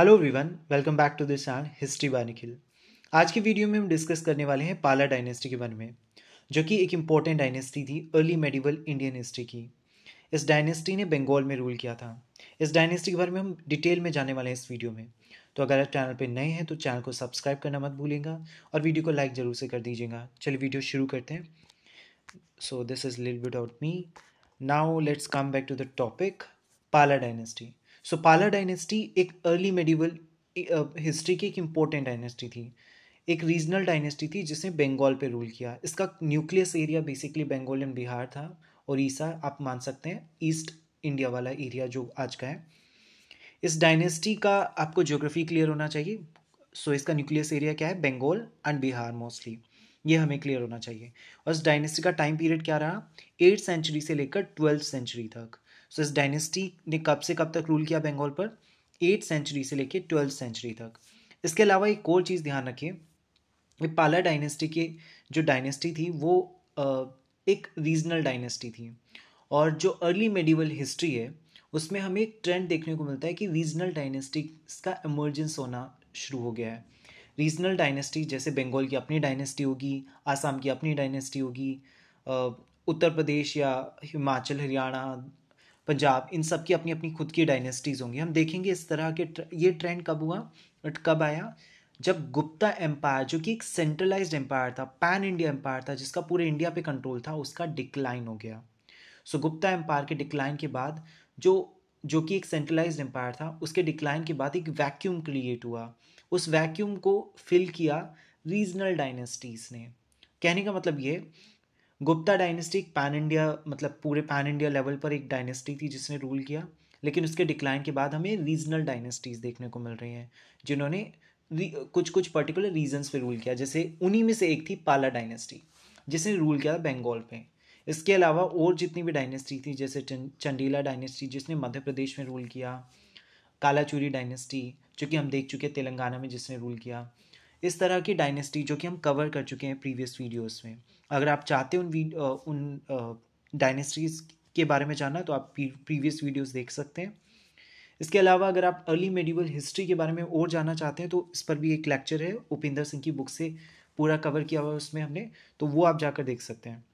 Hello everyone welcome back to this channel history by Nikhil आज की video में हम डिस्कस करने वाले हैं पाला डायनेस्टी के बारे में, जो कि एक इम्पोर्टेंट डायनेस्टी थी अर्ली मेडिवल इंडियन हिस्ट्री की। इस डायनेस्टी ने बंगाल में रूल किया था। इस डायनेस्टी के बारे में हम डिटेल में जाने वाले हैं इस वीडियो में। तो अगर आप चैनल पर नए हैं तो चैनल को सब्सक्राइब करना मत भूलेंगे और वीडियो को लाइक ज़रूर से कर दीजिएगा। चलिए वीडियो शुरू करते हैं। So this is lil bit out me now let's come back to the topic Pala dynasty so Pala dynasty एक अर्ली मेडिवल हिस्ट्री की एक इम्पोर्टेंट डायनेस्टी थी। एक रीजनल डायनेस्टी थी जिसने बंगाल पे रूल किया। इसका nucleus area basically Bengal and Bihar था और ईसा आप मान सकते हैं ईस्ट इंडिया वाला एरिया जो आज का है। इस डायनेस्टी का आपको ज्योग्राफी क्लियर होना चाहिए। सो so, इसका न्यूक्लियस एरिया क्या है? बंगाल एंड बिहार मोस्टली ये हमें क्लियर होना चाहिए। और इस डायनेस्टी का टाइम पीरियड क्या रहा? एट सेंचुरी से लेकर ट्वेल्थ सेंचुरी तक। सो इस डायनेस्टी ने कब से कब तक रूल किया बंगाल पर? एट सेंचुरी से लेकर ट्वेल्थ सेंचुरी तक। इसके अलावा एक और चीज़ ध्यान रखिए पाला डायनेस्टी के जो डायनेस्टी थी, वो एक रीजनल डायनेस्टी थी। और जो अर्ली मेडिवल हिस्ट्री है, उसमें हमें एक ट्रेंड देखने को मिलता है कि रीजनल डायनेस्टी का इमर्जेंस होना शुरू हो गया है। रीजनल डायनेस्टी जैसे बंगाल की अपनी डायनेस्टी होगी आसाम की अपनी डायनेस्टी होगी उत्तर प्रदेश या हिमाचल, हरियाणा पंजाब इन सब की अपनी अपनी खुद की डायनेस्टीज़ होंगी। हम देखेंगे इस तरह के ट्र, ये ट्रेंड कब हुआ? कब आया? जब गुप्ता एम्पायर जो कि एक सेंट्रलाइज्ड एम्पायर था पैन इंडिया एम्पायर था जिसका पूरे इंडिया पे कंट्रोल था उसका डिक्लाइन हो गया। सो so, गुप्ता एम्पायर के डिक्लाइन के बाद जो जो कि एक सेंट्रलाइज्ड एम्पायर था उसके डिक्लाइन के बाद एक वैक्यूम क्रिएट हुआ। उस वैक्यूम को फिल किया रीजनल डायनेस्टीज ने। कहने का मतलब ये गुप्ता डायनेस्टी एक पैन इंडिया मतलब पूरे पैन इंडिया लेवल पर एक डायनेस्टी थी जिसने रूल किया। लेकिन उसके डिक्लाइन के बाद हमें रीजनल डायनेस्टीज देखने को मिल रही हैं, जिन्होंने कुछ कुछ पर्टिकुलर रीजन्स पे रूल किया। जैसे उन्हीं में से एक थी पाला डायनेस्टी, जिसने रूल किया था बंगाल पे। इसके अलावा और जितनी भी डायनेस्टी थी, जैसे चंडीला डायनेस्टी, जिसने मध्य प्रदेश में रूल किया, कालाचूरी डायनेस्टी जो कि हम देख चुके तेलंगाना में जिसने रूल किया। इस तरह की डायनेस्टी जो कि हम कवर कर चुके हैं प्रीवियस वीडियोस में। अगर आप चाहते हैं उन उन डायनेस्टीज़ के बारे में जानना तो आप प्रीवियस वीडियोस देख सकते हैं। इसके अलावा अगर आप अर्ली मेडिवल हिस्ट्री के बारे में और जानना चाहते हैं तो इस पर भी एक लेक्चर है, उपेंद्र सिंह की बुक से पूरा कवर किया हुआ है उसमें हमने तो वो आप जाकर देख सकते हैं।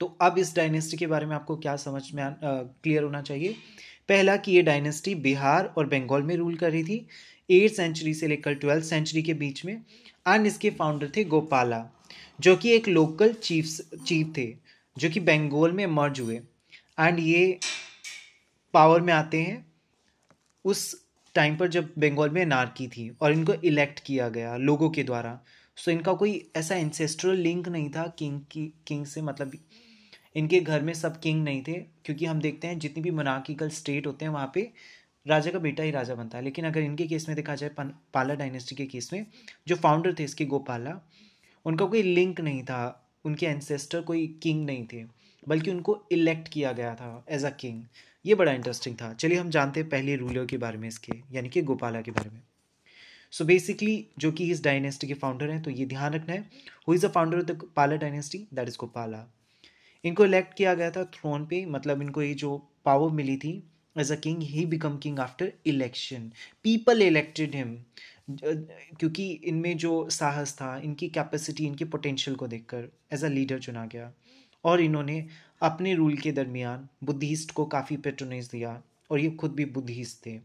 तो अब इस डायनेस्टी के बारे में आपको क्या समझ में क्लियर होना चाहिए? पहला कि ये डायनेस्टी बिहार और बंगाल में रूल कर रही थी। एट सेंचुरी से लेकर ट्वेल्थ सेंचुरी के बीच में एंड इसके फाउंडर थे गोपाला, जो कि एक लोकल चीफ चीफ थे, जो कि बंगाल में मर्ज हुए। एंड ये पावर में आते हैं। उस टाइम पर जब बंगाल में नारकी थी और इनको इलेक्ट किया गया लोगों के द्वारा सो इनका कोई ऐसा इंसेस्ट्रल लिंक नहीं था किंग की किंग से मतलब इनके घर में सब किंग नहीं थे, क्योंकि हम देखते हैं जितनी भी मोनार्किकल स्टेट होते हैं वहाँ पे राजा का बेटा ही राजा बनता है। लेकिन अगर इनके केस में देखा जाए पाला डायनेस्टी के केस में, जो फाउंडर थे इसके गोपाला, उनका कोई लिंक नहीं था। उनके एंसेस्टर कोई किंग नहीं थे। बल्कि उनको इलेक्ट किया गया था एज अ किंग ये बड़ा इंटरेस्टिंग था। चलिए हम जानते हैं पहले रूलर के बारे में इसके, यानी कि गोपाला के बारे में। सो so बेसिकली जो कि इस डायनेस्टी के फाउंडर हैं तो ये ध्यान रखना है। Who is the founder of the Pala dynasty that is Gopala इनको इलेक्ट किया गया था थ्रोन पे मतलब इनको ये जो पावर मिली थी as a king he become king after election people elected him क्योंकि इनमें जो साहस था, इनकी कैपेसिटी इनके पोटेंशियल को देखकर एज अ लीडर चुना गया। और इन्होंने अपने रूल के दरमियान बुद्धिस्ट को काफ़ी पेट्रोनेज दिया, और ये खुद भी बुद्धिस्ट थे।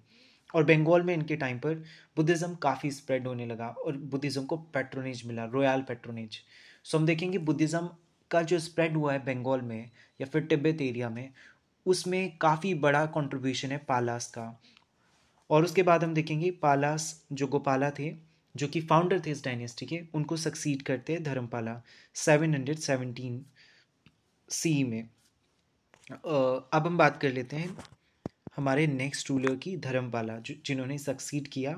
और बंगाल में इनके टाइम पर बुद्धिज़्म काफ़ी स्प्रेड होने लगा, और बुद्धिज़्म को पेट्रोनेज मिला रॉयल पेट्रोनेज सो हम देखेंगे बुद्धिज़्म का जो स्प्रेड हुआ है बंगाल में, या फिर तिब्बत एरिया में उसमें काफ़ी बड़ा कंट्रीब्यूशन है पालास का। और उसके बाद हम देखेंगे पालास जो गोपाला थे, जो कि फाउंडर थे इस डायनेस्टी के, उनको सक्सीड करते हैं Dharmapala seven hundred seventeen C में। अब हम बात कर लेते हैं हमारे नेक्स्ट रूलर की, धर्मपाला जिन्होंने सक्सीड किया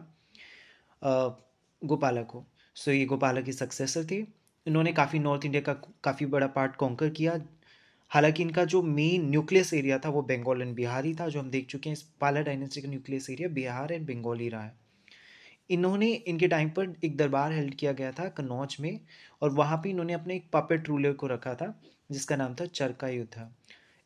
गोपाला को। सो ये गोपाला के सक्सेसर थे। इन्होंने काफ़ी नॉर्थ इंडिया का काफ़ी बड़ा पार्ट कॉन्कर किया। हालाँकि इनका जो मेन न्यूक्लियस एरिया था वो बंगाल एंड बिहार ही था, जो हम देख चुके हैं इस पाला डायनेस्टी का nucleus area Bihar and Bengal ही रहा है। इन्होंने, इनके टाइम पर एक दरबार हेल्ड किया गया था कन्नौज में, और वहाँ पे इन्होंने अपने एक पपेट रूलर को रखा था, जिसका नाम था चरका युद्ध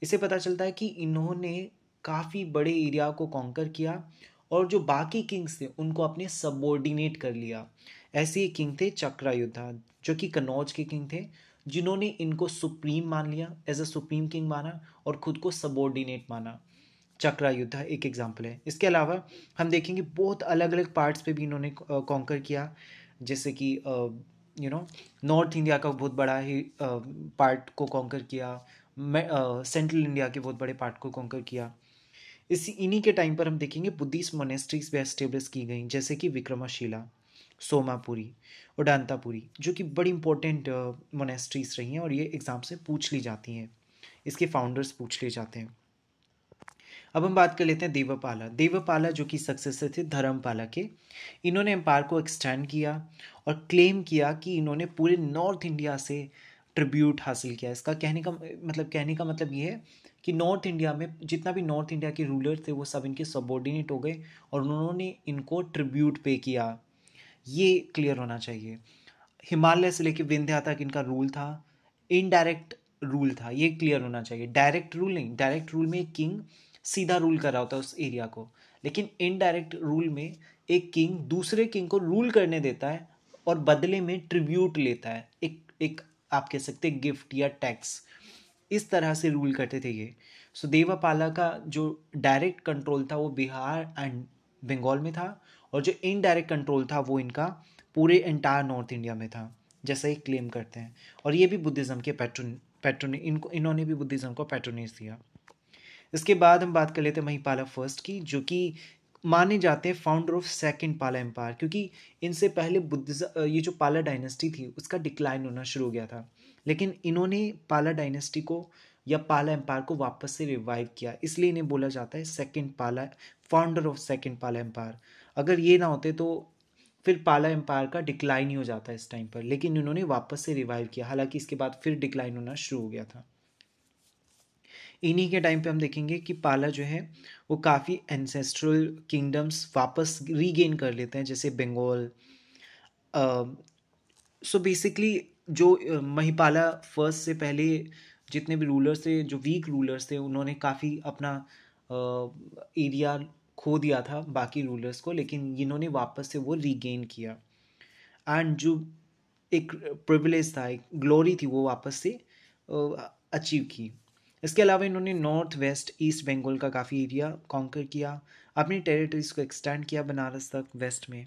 इससे पता चलता है कि इन्होंने काफ़ी बड़े एरिया को कॉन्कर किया, और जो बाकी किंग्स थे, उनको अपने सबॉर्डिनेट कर लिया। ऐसे किंग थे चक्रायुद्धा जो कि कन्नौज के किंग थे जिन्होंने इनको सुप्रीम मान लिया एज अ सुप्रीम किंग माना और खुद को सबॉर्डिनेट माना। चक्रायुद्धा एक एग्ज़ाम्पल है। इसके अलावा हम देखेंगे बहुत अलग अलग पार्ट्स पे भी इन्होंने कॉन्कर किया। जैसे कि यू नो नॉर्थ इंडिया का बहुत बड़ा ही पार्ट को कॉन्कर किया। सेंट्रल इंडिया के बहुत बड़े पार्ट को कॉन्कर किया। इसी, इन्हीं के टाइम पर हम देखेंगे बुद्धिस्ट मोनेस्ट्रीज भी एस्टेब्लिश की गई, जैसे कि विक्रमाशिला। सोमापुरी, उडानतापुरी, जो कि बड़ी इंपॉर्टेंट मोनेस्ट्रीज रही हैं और ये एग्ज़ाम से पूछ ली जाती हैं। इसके फाउंडर्स पूछ लिए जाते हैं। अब हम बात कर लेते हैं देवपाला। देवपाला जो कि सक्सेसर थे धर्मपाला के, इन्होंने एम्पायर को एक्सटेंड किया और क्लेम किया कि इन्होंने पूरे नॉर्थ इंडिया से ट्रिब्यूट हासिल किया। इसका कहने का मतलब कहने का मतलब ये है कि नॉर्थ इंडिया में जितना भी नॉर्थ इंडिया के रूलर थे वो सब इनके सबॉर्डिनेट हो गए और उन्होंने इनको ट्रिब्यूट पे किया। ये क्लियर होना चाहिए। हिमालय से लेकर विंध्या तक इनका रूल था इनडायरेक्ट रूल था, ये क्लियर होना चाहिए। डायरेक्ट रूल नहीं डायरेक्ट रूल में किंग सीधा रूल कर रहा होता है उस एरिया को। लेकिन इनडायरेक्ट रूल में एक किंग दूसरे किंग को रूल करने देता है और बदले में ट्रिब्यूट लेता है। एक एक आप कह सकते हैं गिफ्ट या टैक्स इस तरह से रूल करते थे ये। सो देवापाला का जो डायरेक्ट कंट्रोल था वो बिहार एंड बंगाल में था। और जो इनडायरेक्ट कंट्रोल था वो इनका पूरे एंटायर नॉर्थ इंडिया में था, जैसा ही क्लेम करते हैं। और ये भी बुद्धिज़्म के पैट्रोन पैट्रोन इनको, इन्होंने भी बुद्धिज़्म को पैट्रोनेज दिया इसके बाद हम बात कर लेते हैं महिपाला फ़र्स्ट की, जो कि माने जाते हैं founder of second Pala empire क्योंकि इनसे पहले बुद्ध ये जो पाला डायनेस्टी थी, उसका डिक्लाइन होना शुरू हो गया था। लेकिन इन्होंने पाला डायनेस्टी को या पाला एम्पायर को वापस से रिवाइव किया। इसलिए इन्हें बोला जाता है second Pala founder of second Pala empire अगर ये ना होते तो फिर पाला एम्पायर का डिक्लाइन ही हो जाता इस टाइम पर। लेकिन उन्होंने वापस से रिवाइव किया। हालाँकि इसके बाद फिर डिक्लाइन होना शुरू हो गया था। इन्हीं के टाइम पे हम देखेंगे कि पाला जो है, वो काफ़ी एंसेस्ट्रल किंगडम्स वापस रीगेन कर लेते हैं, जैसे बंगाल सो बेसिकली जो महिपाला फ़र्स्ट से पहले जितने भी रूलर्स थे, जो वीक रूलर्स थे, उन्होंने काफ़ी अपना एरिया खो दिया था बाकी रूलर्स को, लेकिन इन्होंने वापस से वो रीगेन किया। एंड जो एक प्रिविलेज था, एक ग्लोरी थी, वो वापस से अचीव की। इसके अलावा इन्होंने नॉर्थ वेस्ट ईस्ट बंगाल का काफ़ी एरिया कॉन्कर किया, अपनी टेरिटरीज को एक्सटेंड किया बनारस तक वेस्ट में।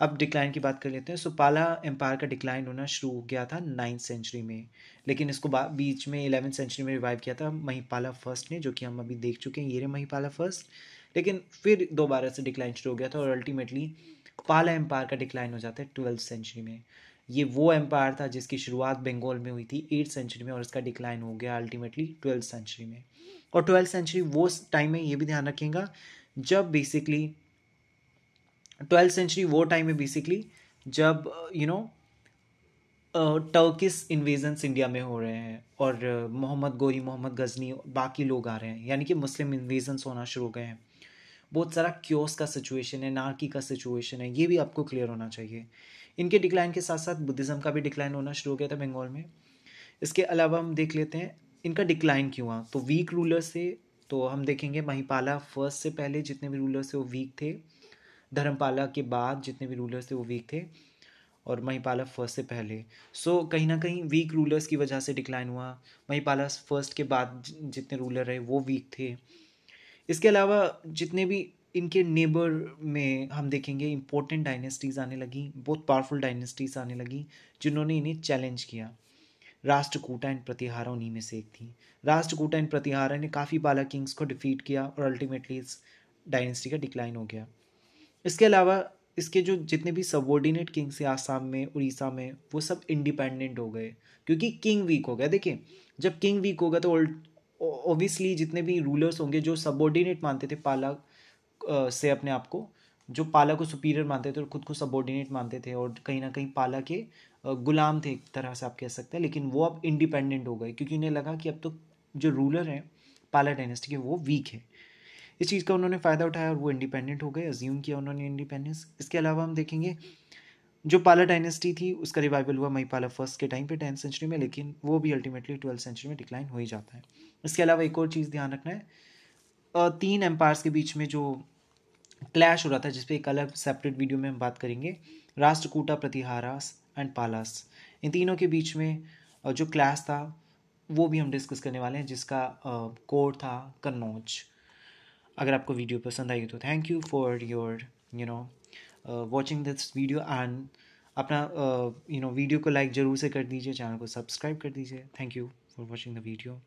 अब डिक्लाइन की बात कर लेते हैं सो पाला एम्पायर का डिक्लाइन होना शुरू हो गया था नाइन्थ सेंचुरी में। लेकिन इसको बीच में इलेवेंथ सेंचुरी में रिवाइव किया था महिपाला फ़र्स्ट ने, जो कि हम अभी देख चुके हैं, ये रहे महिपाला फ़र्स्ट लेकिन फिर दोबारा से डिक्लाइन शुरू हो गया था और अल्टीमेटली पाला एम्पायर का डिक्लाइन हो जाता है ट्वेल्थ सेंचुरी में। ये वो एम्पायर था जिसकी शुरुआत बंगाल में हुई थी एट्थ सेंचुरी में और इसका डिक्लाइन हो गया अल्टीमेटली ट्वेल्थ सेंचुरी में। और ट्वेल्थ सेंचुरी वो टाइम में ये भी ध्यान रखिएगा, जब बेसिकली ट्वेल्थ सेंचुरी वो टाइम है बेसिकली जब you know Turkish invasions India में हो रहे हैं और मोहम्मद गोरी, मोहम्मद गजनी, बाकी लोग आ रहे हैं। यानी कि मुस्लिम इन्वेजन्स होना शुरू हो गए हैं। बहुत सारा क्योस का सिचुएशन है नारकी का सिचुएशन है, ये भी आपको क्लियर होना चाहिए। इनके डिक्लाइन के साथ साथ बुद्धिज़्म का भी डिक्लाइन होना शुरू हो गया था बंगाल में। इसके अलावा हम देख लेते हैं, इनका डिक्लाइन क्यों हुआ? तो वीक रूलर्स थे तो हम देखेंगे महिपाला फ़र्स्ट से पहले जितने भी रूलर्स थे वो वीक थे। धर्मपाला के बाद जितने भी रूलर्स थे वो वीक थे। और महिपाला फ़र्स्ट से पहले। सो so, कहीं ना कहीं वीक रूलर्स की वजह से डिक्लाइन हुआ। महिपाला फ़र्स्ट के बाद जितने रूलर रहे वो वीक थे। इसके अलावा जितने भी इनके नेबर में हम देखेंगे इम्पोर्टेंट डायनेस्टीज़ आने लगी बहुत पावरफुल डायनेस्टीज़ आने लगी जिन्होंने इन्हें चैलेंज किया। राष्ट्रकूटा एंड प्रतिहारा उन्हीं में से एक थी। राष्ट्रकूटा एंड प्रतिहारा ने काफ़ी बाला किंग्स को डिफीट किया और अल्टीमेटली इस डायनेस्टी का डिक्लाइन हो गया। इसके अलावा इसके जो जितने भी सबॉर्डिनेट किंग्स थे आसाम में, उड़ीसा में, वो सब इंडिपेंडेंट हो गए। क्योंकि किंग वीक हो गया। देखिए, जब किंग वीक हो गया तो ओबियसली जितने भी रूलर्स होंगे, जो सबॉर्डिनेट मानते थे पाला से अपने आप को, जो पाला को सुपीरियर मानते थे और खुद को सबॉर्डिनेट मानते थे और कहीं ना कहीं पाला के गुलाम थे एक तरह से आप कह सकते हैं। लेकिन वो अब इंडिपेंडेंट हो गए, क्योंकि उन्हें लगा कि अब तो जो रूलर हैं, पाला डायनेस्टी के, वो वीक है। इस चीज़ का उन्होंने फ़ायदा उठाया और वो इंडिपेंडेंट हो गए अज्यूम किया उन्होंने इंडिपेंडेंस इसके अलावा हम देखेंगे, जो पाला डायनेस्टी थी, उसका रिवाइवल हुआ मई पाला फ़र्स्ट के टाइम पे टेंथ सेंचुरी में, लेकिन वो भी अल्टीमेटली ट्वेल्थ सेंचुरी में डिक्लाइन हो ही जाता है। इसके अलावा एक और चीज़ ध्यान रखना है तीन एम्पायर्स के बीच में जो क्लैश हो रहा था जिसपे एक अलग सेपरेट वीडियो में हम बात करेंगे, राष्ट्रकूटा, प्रतिहारास एंड पालास। इन तीनों के बीच में जो क्लैश था, वो भी हम डिस्कस करने वाले हैं, जिसका कोर था कन्नौज। अगर आपको वीडियो पसंद आई तो thank you for your you know watching this video and अपना यू नो वीडियो को लाइक ज़रूर से कर दीजिए चैनल को सब्सक्राइब कर दीजिए। Thank you for watching the video